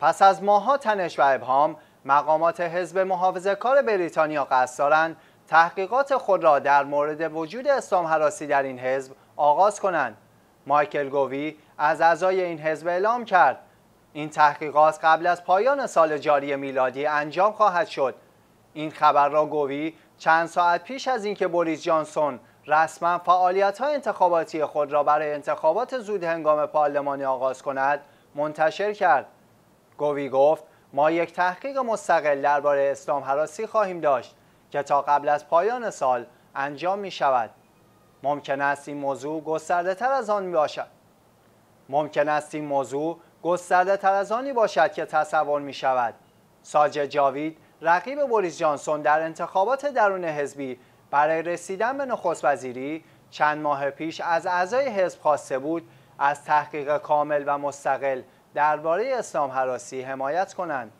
پس از ماها تنش و ابهام مقامات حزب محافظه کار بریتانیا قصد دارند تحقیقات خود را در مورد وجود اسلام حراسی در این حزب آغاز کنند. مایکل گووی از اعضای این حزب اعلام کرد این تحقیقات قبل از پایان سال جاری میلادی انجام خواهد شد. این خبر را گووی چند ساعت پیش از اینکه بوریس جانسون رسما فعالیت های انتخاباتی خود را برای انتخابات زود هنگام پارلمانی آغاز کند منتشر کرد. گووی گفت ما یک تحقیق مستقل درباره اسلام حراسی خواهیم داشت که تا قبل از پایان سال انجام می شود. ممکن است این موضوع گسترده تر از آن باشد. ممکن است این موضوع گسترده تر از آنی باشد که تصور می شود. ساجد جاوید رقیب بوریس جانسون در انتخابات درون حزبی برای رسیدن به نخست وزیری چند ماه پیش از اعضای حزب خواسته بود از تحقیق کامل و مستقل درباره اسلام حراسی حمایت کنند.